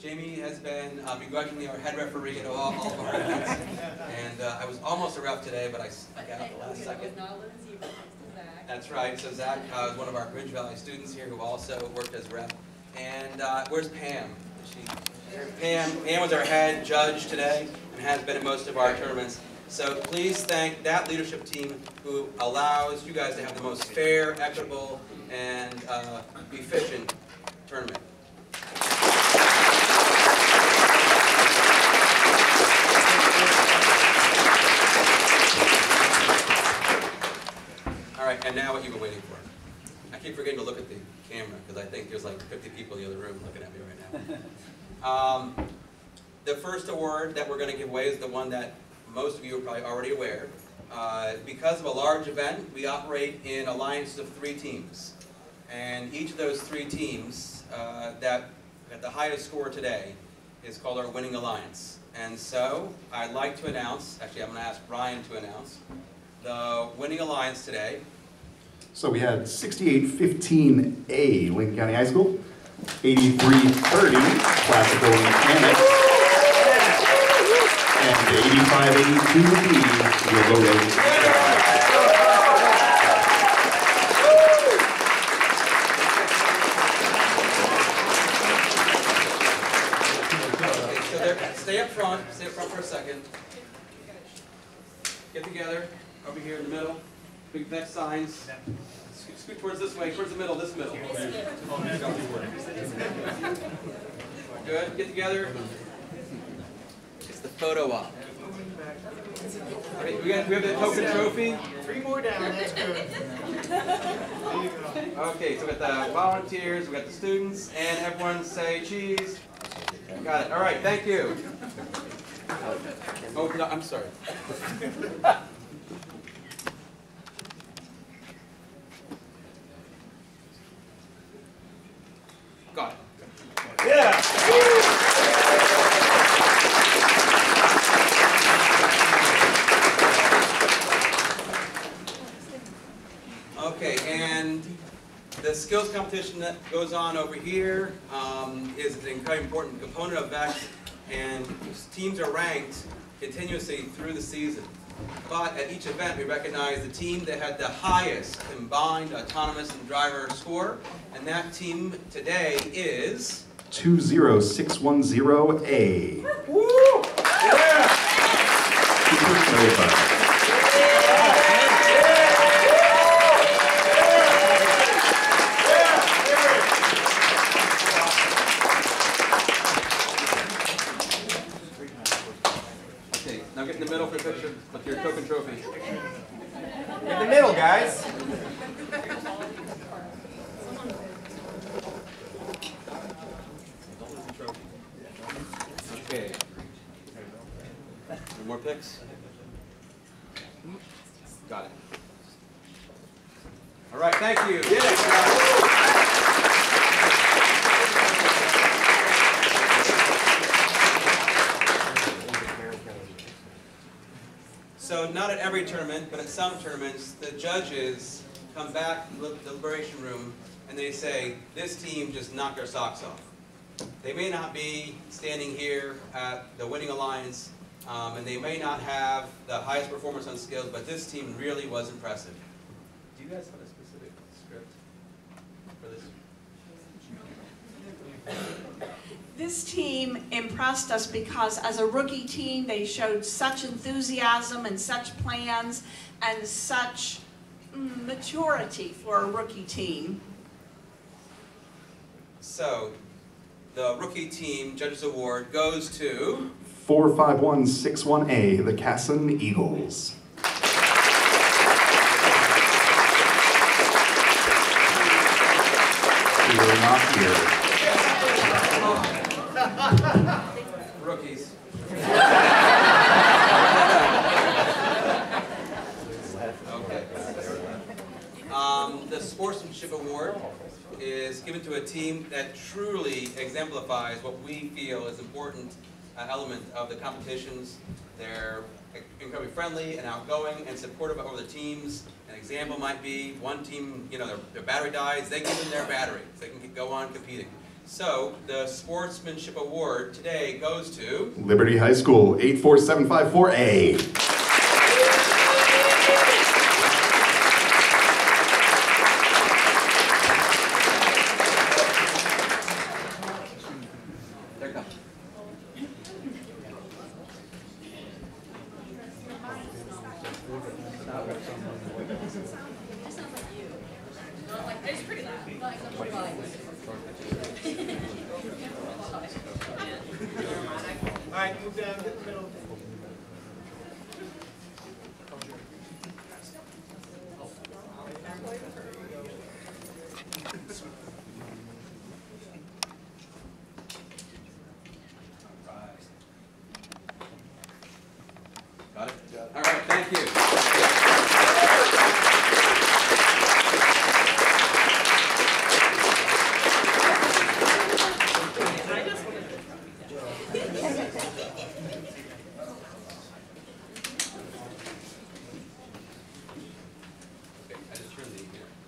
Jamie has been uh, begrudgingly our head referee at all, all of our events. And uh, I was almost a ref today, but I got out the last second. not Lindsay, but thanks to Zach. That's right. So Zach uh, is one of our Bridge Valley students here who also worked as rep. And uh, where's Pam? Is she Pam, Pam was our head judge today and has been at most of our tournaments. So please thank that leadership team who allows you guys to have the most fair, equitable, and uh, efficient tournament. And now what you've been waiting for. I keep forgetting to look at the camera because I think there's like 50 people in the other room looking at me right now. Um, the first award that we're going to give away is the one that most of you are probably already aware. Uh, because of a large event, we operate in alliances of three teams. And each of those three teams uh, that got the highest score today is called our winning alliance. And so I'd like to announce, actually I'm going to ask Brian to announce, the winning alliance today So we had 6815A Lincoln County High School, 8330 Classical Mechanics, and 8582B Willow Road. Okay, so there, stay up front, stay up front for a second. Get together, over here in the middle, big neck signs. Scoot- Scoot towards this way, towards the middle, this middle. Good, get together. It's the photo op. Okay, we got, we have the token trophy. Three more down, that's good. There you go. Okay, so we got the volunteers, we got the students, and everyone say cheese. Got it, all right, thank you. Oh, oh, no, I'm sorry. Got it. Yeah. Okay, and the skills competition that goes on over here um, is an incredibly important component of that, and teams are ranked continuously through the season. But at each event, we recognize the team that had the highest combined autonomous and driver score, and that team today is 20610A. Woo! Supernova. Okay, now get in the middle for a picture with your token trophy. In the middle, guys. Okay. Any more picks? Got it. All right, thank you. So not at every tournament, but at some tournaments, the judges come back from the deliberation room and they say, this team just knocked their socks off. They may not be standing here at the winning alliance, um, and they may not have the highest performance on skills, but this team really was impressive. Do you guys have a specific script for this? This team impressed us because as a rookie team, they showed such enthusiasm and such plans and such maturity for a rookie team. So, the rookie team judges award goes to 45161A, the Casson Eagles. We are not here. rookies. Okay. Um, the sportsmanship award is given to a team that truly exemplifies what we feel is important uh, element of the competitions. They're incredibly friendly and outgoing and supportive of other teams. An example might be one team, you know, their, their battery dies, they give them their battery, so they can go on competing. So, the Sportsmanship Award today goes to, Liberty High School, 84754A. there it comes. It's pretty loud. All right, move down, get the middle. Got it? All right, thank you. Okay, I just turned the here, mic up.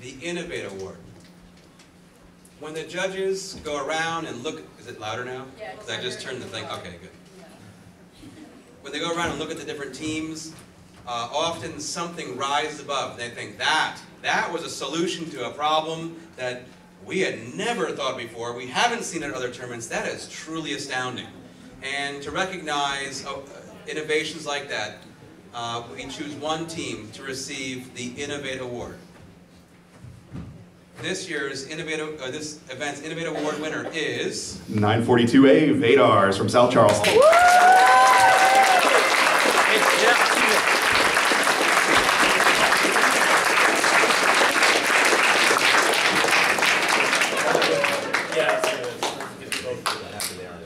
The Innovate Award. When the judges go around and look, is it louder now? Yeah, Because I just turned the thing, okay, good. When they go around and look at the different teams, uh, often something rises above. They think that, that was a solution to a problem that we had never thought before. We haven't seen it at other tournaments. That is truly astounding. And to recognize uh, innovations like that, uh, we choose one team to receive the Innovate Award. This year's innovative, uh, this event's Innovate Award winner is 942A, Vadars from South Charleston. Yes, yes. Get the vote for that after they are.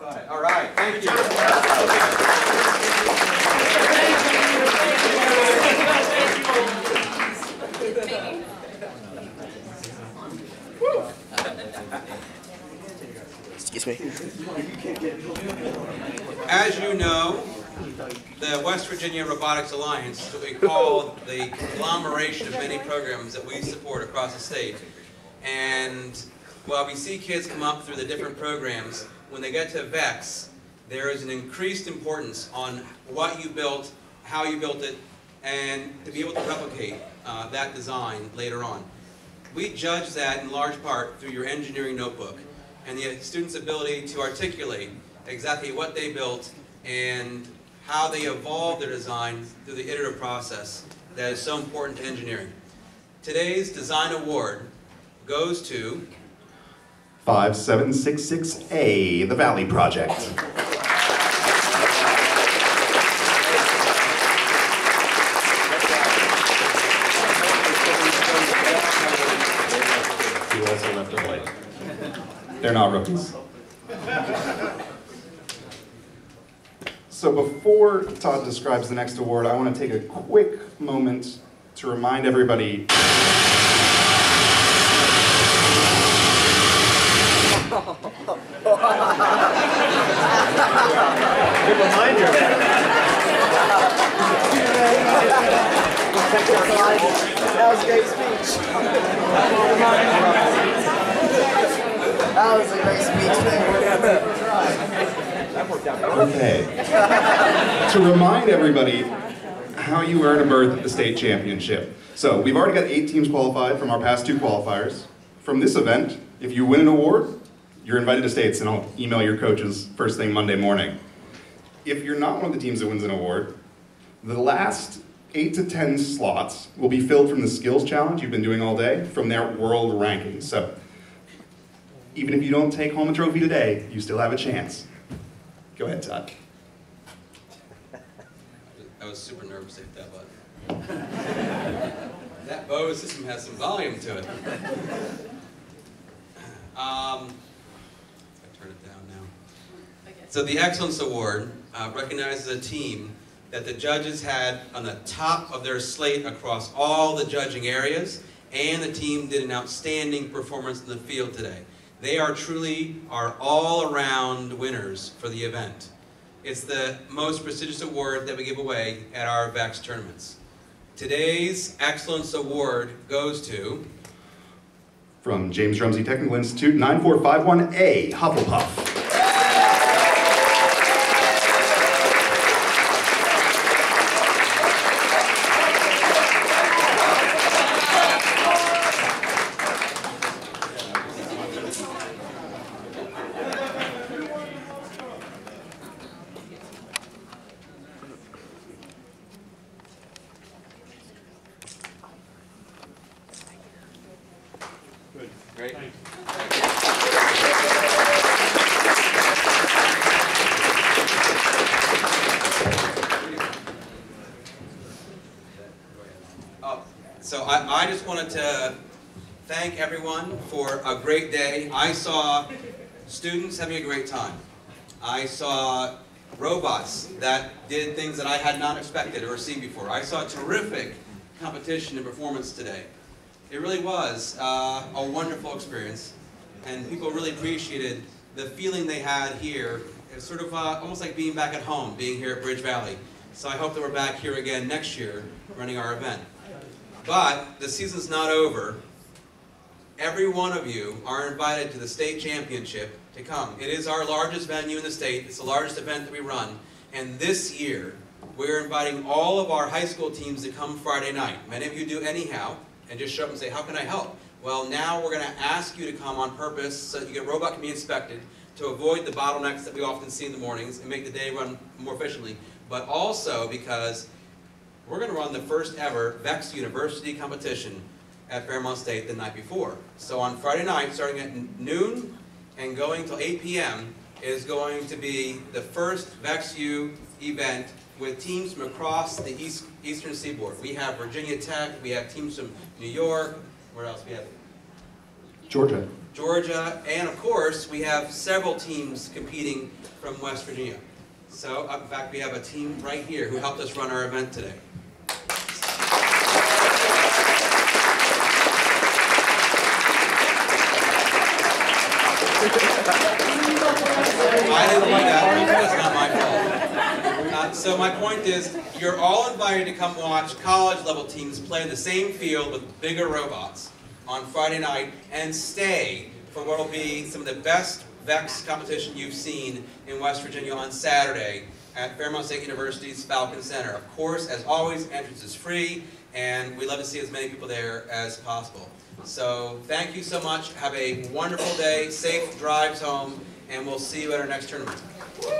Got it. All right, thank you. Excuse me. As you know, the West Virginia Robotics Alliance, what we call the conglomeration of many programs that we support across the state. And while we see kids come up through the different programs, when they get to VEX, there is an increased importance on what you built, how you built it, and to be able to replicate uh, that design later on. We judge that in large part through your engineering notebook and the student's ability to articulate exactly what they built and how they evolved their design through the iterative process that is so important to engineering. Today's design award goes to 5766A, the Valley Project. You also left a light. They're not rookies. So before Todd describes the next award, I want to take a quick moment to remind everybody Good reminder. That was a great speech. That was a great speech. Okay. to remind everybody how you earn a berth at the state championship. So we've already got eight teams qualified from our past two qualifiers. From this event, if you win an award, you're invited to states and I'll email your coaches first thing Monday morning. If you're not one of the teams that wins an award, the last eight to 10 slots will be filled from the skills challenge you've been doing all day from their world rankings. So even if you don't take home a trophy today, you still have a chance. Go ahead, Todd. I was super nervous to hit that button. that Bose system has some volume to it. Um, I turn it down now. So the Excellence Award uh, recognizes a team that the judges had on the top of their slate across all the judging areas, and the team did an outstanding performance in the field today. They are truly our all-around winners for the event. It's the most prestigious award that we give away at our VEX tournaments. Today's Excellence Award goes to From James Rumsey Technical Institute, 9451A, Hufflepuff. Great. Oh, So I, I just wanted to thank everyone for a great day. I saw students having a great time. I saw robots that did things that I had not expected or seen before. I saw terrific competition and performance today. It really was uh, a wonderful experience, and people really appreciated the feeling they had here. It was sort of uh, almost like being back at home, being here at Bridge Valley. So I hope that we're back here again next year running our event. But the season's not over. Every one of you are invited to the state championship to come. It is our largest venue in the state. It's the largest event that we run. And this year, we're inviting all of our high school teams to come Friday night. Many of you do anyhow, and just show up and say, how can I help? Well, now we're going to ask you to come on purpose so that your robot can be inspected to avoid the bottlenecks that we often see in the mornings and make the day run more efficiently. But also because we're going to run the first ever VEX University competition at Fairmont State the night before. So on Friday night, starting at noon and going till 8 p.m., is going to be the first VEXU event with teams from across the east, eastern seaboard. We have Virginia Tech, we have teams from New York, where else we have? Georgia. Georgia, and of course, we have several teams competing from West Virginia. So, uh, in fact, we have a team right here who helped us run our event today. I didn't do that, that's not my fault. Uh, so my point is, you're all invited to come watch college-level teams play in the same field with bigger robots on Friday night and stay for what will be some of the best VEX competition you've seen in West Virginia on Saturday at Fairmont State University's Falcon Center. Of course, as always, entrance is free, and we love to see as many people there as possible. So thank you so much. Have a wonderful day, safe drives home, and we'll see you at our next tournament. Uhul!